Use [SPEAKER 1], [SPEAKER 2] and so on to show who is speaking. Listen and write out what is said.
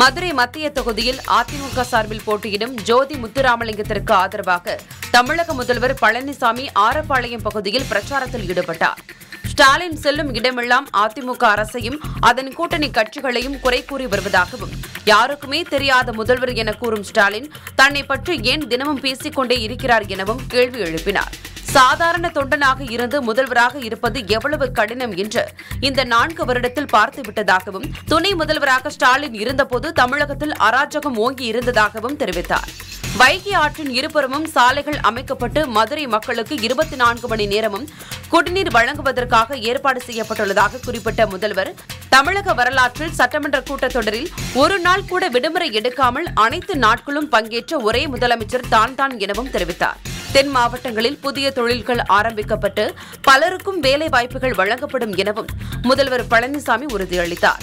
[SPEAKER 1] மதுரை மத்திய தொகுதியில் அதிமுக சார்பில் போட்டியிடும் ஜோதி முத்துராமலிங்கத்திற்கு ஆதரவாக தமிழக முதல்வர் பழனிசாமி ஆரப்பாளையம் பகுதியில் பிரச்சாரத்தில் ஈடுபட்டார். ஸ்டாலின் செல்லும் இடமெல்லாம் அதிமுக அரசையும் அதன் கூட்டணி கட்சிகளையும் குறை கூறி வருவதாகவும் யாருக்குமே தெரியாத முதல்வர் என கூறும் ஸ்டாலின் தன்னை பற்றி ஏன் தினமும் பேசிக்கொண்டே இருக்கிறார் எனவும் கேள்வி எழுப்பினார். சாதாரண தொண்டனாக இருந்து முதல்வராக இருப்பது எவ்வளவு கடினம் என்று இந்த நான்கு வருடத்தில் பார்த்துவிட்டதாகவும் துணை முதல்வராக ஸ்டாலின் இருந்தபோது தமிழகத்தில் அராஜகம் ஓங்கி இருந்ததாகவும் தெரிவித்தார். வைகை ஆற்றின் இருபுறமும் சாலைகள் அமைக்கப்பட்டு மதுரை மக்களுக்கு இருபத்தி நான்கு மணி நேரமும் குடிநீர் வழங்குவதற்காக ஏற்பாடு செய்யப்பட்டுள்ளதாக குறிப்பிட்ட முதல்வர் தமிழக வரலாற்றில் சட்டமன்ற கூட்டத்தொடரில் ஒரு நாள் கூட விடுமுறை எடுக்காமல் அனைத்து நாட்களும் பங்கேற்ற ஒரே முதலமைச்சர் தான் தான் எனவும் தெரிவித்தார். தென் மாவட்டங்களில் புதிய தொழில்கள் ஆரம்பிக்கப்பட்டு பலருக்கும் வேலை வாய்ப்புகள் வழங்கப்படும் எனவும் முதல்வர் பழனிசாமி உறுதியளித்தார்.